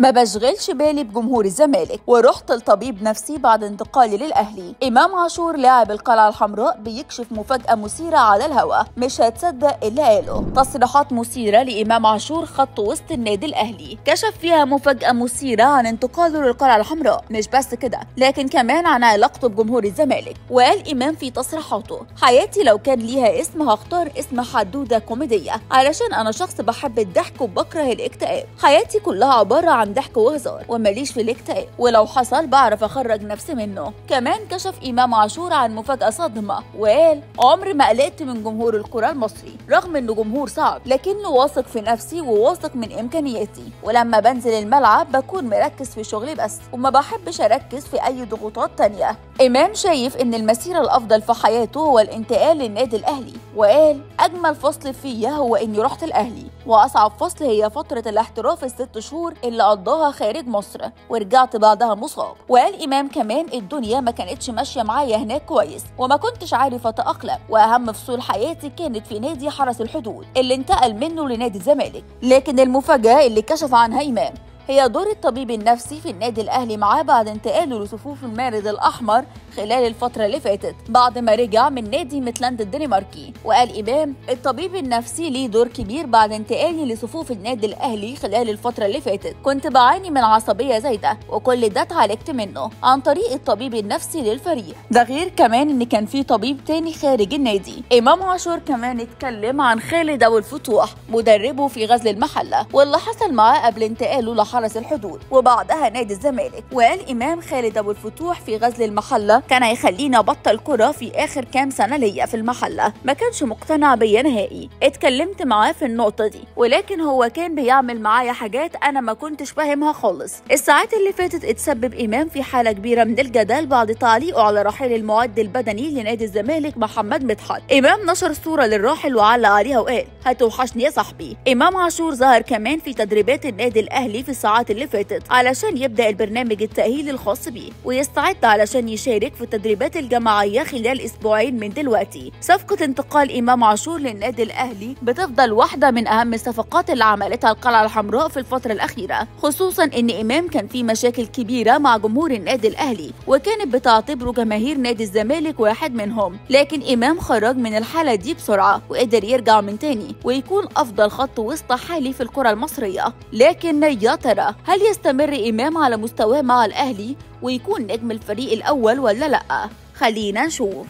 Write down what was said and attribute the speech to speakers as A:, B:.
A: ما بشغلش بالي بجمهور الزمالك ورحت لطبيب نفسي بعد انتقالي للأهلي. إمام عاشور لاعب القلعة الحمراء بيكشف مفاجأة مثيرة على الهواء مش هتصدق اللي قاله. تصريحات مثيرة لإمام عاشور خط وسط النادي الأهلي. كشف فيها مفاجأة مثيرة عن انتقاله للقلعة الحمراء. مش بس كده لكن كمان عن علاقته بجمهور الزمالك. وقال إمام في تصريحاته حياتي لو كان ليها اسم هختار اسم حدودة كوميدية علشان أنا شخص بحب الضحك وبكره الاكتئاب. حياتي كلها عبارة عن ضحك وهزار. ومليش في الإكتئاب. ولو حصل بعرف أخرج نفسي منه. كمان كشف إمام عاشور عن مفاجأة صادمه وقال عمري ما قلقت من جمهور الكره المصري رغم إنه جمهور صعب لكنه واثق في نفسي وواثق من إمكانياتي. ولما بنزل الملعب بكون مركز في شغلي بس وما بحبش أركز في أي ضغوطات تانية. إمام شايف إن المسيره الأفضل في حياته هو الانتقال للنادي الأهلي. وقال أجمل فصل فيا هو إني رحت الأهلي. وأصعب فصل هي فترة الاحتراف الست شهور اللي قضاها خارج مصر ورجعت بعدها مصاب. وقال امام كمان الدنيا ما كانتش ماشية معايا هناك كويس وما كنتش عارف أتأقلم. وأهم فصول حياتي كانت في نادي حرس الحدود اللي انتقل منه لنادي الزمالك. لكن المفاجأة اللي كشف عنها إمام هي دور الطبيب النفسي في النادي الأهلي معاه بعد انتقاله لصفوف المارد الأحمر خلال الفترة اللي فاتت بعد ما رجع من نادي ميتلاند الدنماركي. وقال إمام الطبيب النفسي ليه دور كبير بعد انتقالي لصفوف النادي الأهلي خلال الفترة اللي فاتت. كنت بعاني من عصبية زايدة وكل ده اتعالجت منه. عن طريق الطبيب النفسي للفريق. ده غير كمان إن كان في طبيب تاني خارج النادي. إمام عاشور كمان اتكلم عن خالد أبو الفتوح مدربه في غزل المحلة. واللي حصل معاه قبل انتقاله لحرس الحدود وبعدها نادي الزمالك. وقال امام خالد أبو الفتوح في غزل المحلة كان هيخليني ابطل كرة في آخر كام سنة ليا في المحلة. ما كانش مقتنع بيا نهائي. اتكلمت معاه في النقطة دي. ولكن هو كان بيعمل معايا حاجات أنا ما كنتش فاهمها خالص. الساعات اللي فاتت اتسبب إمام في حالة كبيرة من الجدل بعد تعليقه على رحيل المعد البدني لنادي الزمالك محمد مدحت. إمام نشر صورة للراحل وعلق عليها وقال هتوحشني يا صاحبي. إمام عاشور ظهر كمان في تدريبات النادي الأهلي في الساعات اللي فاتت علشان يبدأ البرنامج التاهيلي الخاص بيه ويستعد علشان يشارك في التدريبات الجماعية خلال أسبوعين من دلوقتي. صفقة انتقال إمام عاشور للنادي الأهلي بتفضل واحدة من أهم الصفقات اللي عملتها القلعة الحمراء في الفترة الأخيرة خصوصا إن إمام كان في مشاكل كبيرة مع جمهور النادي الأهلي وكانت بتعتبره جماهير نادي الزمالك واحد منهم. لكن إمام خرج من الحالة دي بسرعة وقدر يرجع من تاني ويكون أفضل خط وسط حالي في الكرة المصرية. لكن يا ترى هل يستمر إمام على مستواه مع الأهلي ويكون نجم الفريق الأول ولا لأ؟ خلينا نشوف